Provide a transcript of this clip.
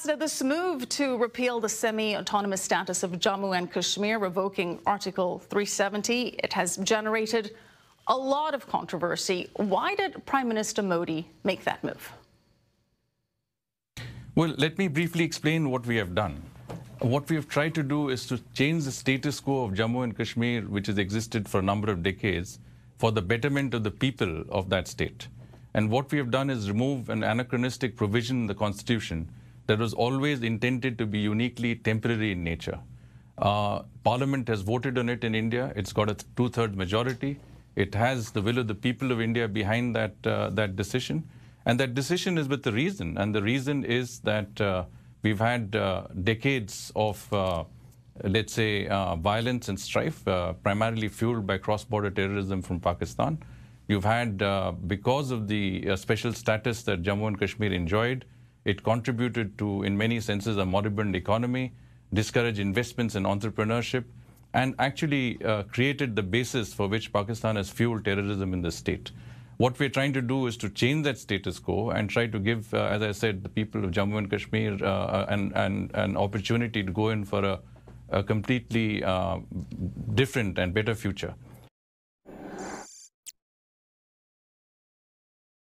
This move to repeal the semi-autonomous status of Jammu and Kashmir, revoking Article 370, it has generated a lot of controversy. Why did Prime Minister Modi make that move? Well, let me briefly explain what we have done. What we have tried to do is to change the status quo of Jammu and Kashmir, which has existed for a number of decades, for the betterment of the people of that state. And what we have done is remove an anachronistic provision in the constitution that was always intended to be uniquely temporary in nature. Uh, Parliament has voted on it in India. It's got a two-thirds majority. It has the will of the people of India behind that, uh, that decision. And that decision is with the reason. And the reason is that uh, we've had uh, decades of, uh, let's say, uh, violence and strife, primarily fueled by cross-border terrorism from Pakistan. You've had, because of the special status that Jammu and Kashmir enjoyed, it contributed to, in many senses, a moribund economy, discouraged investments in entrepreneurship, and actually uh, created the basis for which Pakistan has fueled terrorism in the state. What we're trying to do is to change that status quo and try to give, uh, as I said, the people of Jammu and Kashmir uh, an, an, an, opportunity to go in for a, a completely uh, different and better future.